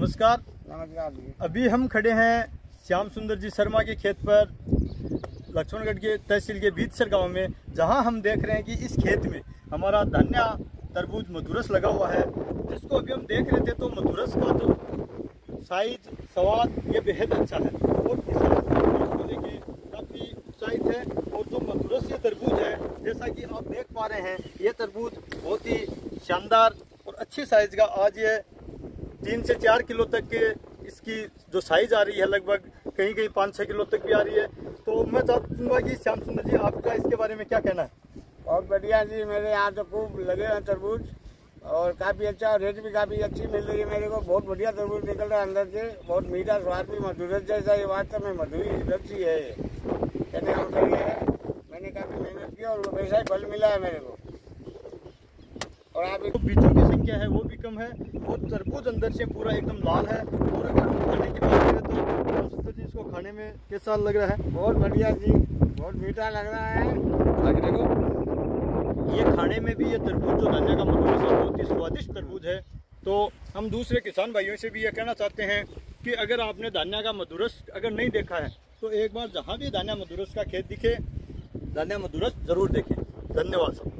नमस्कार। नमस्कार अभी हम खड़े हैं श्याम सुंदर जी शर्मा के खेत पर लक्ष्मणगढ़ के तहसील के बीतसर गाँव में जहाँ हम देख रहे हैं कि इस खेत में हमारा धन्या तरबूज मधुरस लगा हुआ है। जिसको अभी हम देख रहे थे तो मधुरस का जो साइज़ स्वाद ये बेहद अच्छा है। और किसान इसको लेके काफ़ी उत्साहित है। और जो मधुरस ये तरबूज है जैसा कि आप देख पा रहे हैं ये तरबूज बहुत ही शानदार और अच्छी साइज़ का आज ये तीन से चार किलो तक के इसकी जो साइज़ आ रही है लगभग, कहीं कहीं पाँच छः किलो तक भी आ रही है। तो मैं चाहूँगा कि श्याम सुंदर जी, आपका इसके बारे में क्या कहना है? बहुत बढ़िया जी, मेरे यहाँ तो खूब लगे हैं तरबूज, और काफ़ी अच्छा रेट भी काफ़ी अच्छी मिल रही है मेरे को। बहुत बढ़िया तरबूज निकल रहा है अंदर से, बहुत मीठा, स्वाद भी मधुरस जैसा ये वास्तव में मधुरी सब्ज़ी है कहने का मैंने काफ़ी मेहनत की और वैसा ही फल मिला है मेरे को। और आप तो बीजों की संख्या है वो भी कम है और तरबूज अंदर से पूरा एकदम लाल है और अगर हम खाने की बात करें तो सुंदर जी इसको खाने में कैसा लग रहा है? बहुत बढ़िया जी बहुत मीठा लग रहा है। देखो ये खाने में भी ये तरबूज जो धनिया का मधुरस है बहुत ही स्वादिष्ट तरबूज है। तो हम दूसरे किसान भाइयों से भी ये कहना चाहते हैं कि अगर आपने धान्या का मधुरस अगर नहीं देखा है तो एक बार जहाँ भी धान्या मधुरस का खेत दिखे धान्या मधुरस ज़रूर देखें। धन्यवाद सब